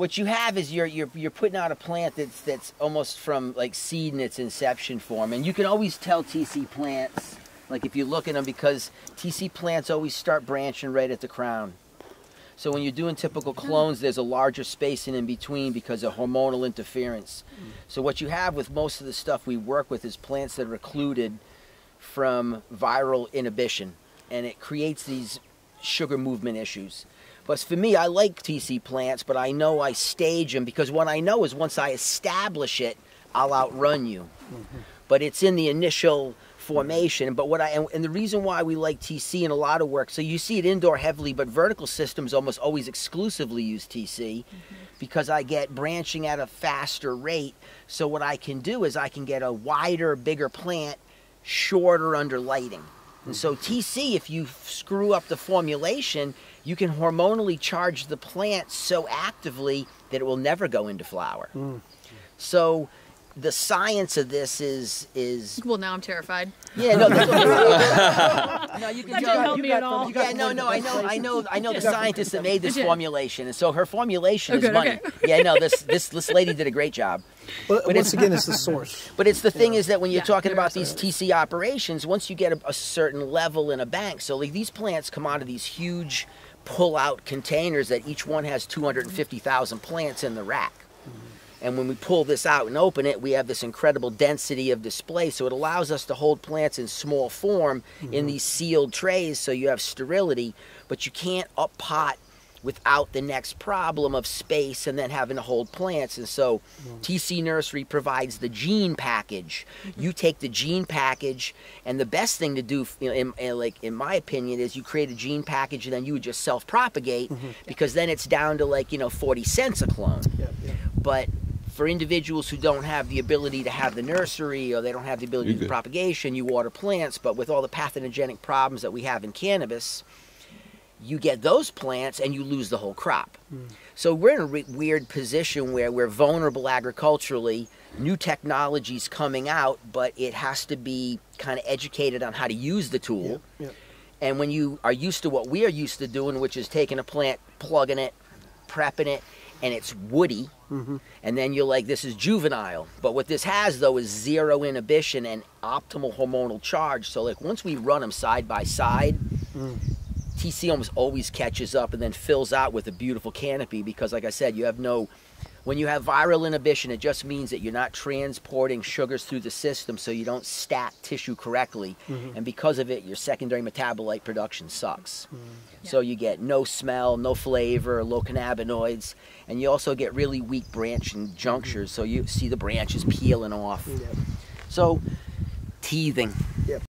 what you have is you're you're you're putting out a plant that's that's almost from like seed in its inception form, and you can always tell TC plants like if you look at them because TC plants always start branching right at the crown. So when you're doing typical clones, there's a larger spacing in between because of hormonal interference. Mm. So what you have with most of the stuff we work with is plants that are occluded from viral inhibition, and it creates these sugar movement issues. But for me, I like TC plants, but I know I stage them because what I know is once I establish it, I'll outrun you. Mm-hmm. But it's in the initial formation. But what I and the reason why we like TC in a lot of work, so you see it indoor heavily, but vertical systems almost always exclusively use TC mm-hmm. because I get branching at a faster rate. So what I can do is I can get a wider, bigger plant, shorter under lighting. And so TC, if you screw up the formulation, you can hormonally charge the plant so actively that it will never go into flower. Mm. So the science of this is is well now I'm terrified. Yeah, no, no, you can that didn't help me at all. Yeah, no, no, I know, I know, I know the scientist that made this formulation, and so her formulation is money. Okay. Yeah, no, this this this lady did a great job. But, but once again, it's the source. But it's the thing yeah. is that when you're yeah, talking about these TC operations, once you get a, a certain level in a bank, so like these plants come out of these huge pull-out containers that each one has 250,000 plants in the rack. And when we pull this out and open it, we have this incredible density of display. So it allows us to hold plants in small form mm-hmm. in these sealed trays so you have sterility, but you can't up pot without the next problem of space and then having to hold plants. And so mm-hmm. TC Nursery provides the gene package. Mm-hmm. You take the gene package, and the best thing to do, you know, in, in, like in my opinion, is you create a gene package and then you would just self-propagate mm-hmm. because then it's down to like you know 40 cents a clone. Yeah, yeah. But for individuals who don't have the ability to have the nursery or they don't have the ability to do propagation, you water plants. But with all the pathogenic problems that we have in cannabis, you get those plants and you lose the whole crop. Mm. So we're in a weird position where we're vulnerable agriculturally. New technologies coming out, but it has to be kind of educated on how to use the tool. And when you are used to what we are used to doing, which is taking a plant, plugging it, prepping it, and it's woody. Mm-hmm. And then you're like, this is juvenile. But what this has, though, is zero inhibition and optimal hormonal charge. So, like, once we run them side by side, mm. TC almost always catches up and then fills out with a beautiful canopy because, like I said, you have no when you have viral inhibition, it just means that you're not transporting sugars through the system so you don't stack tissue correctly. Mm-hmm. And because of it, your secondary metabolite production sucks. Mm-hmm. So you get no smell, no flavor, low cannabinoids, and you also get really weak branching junctures. Mm-hmm. So you see the branches peeling off. So teething.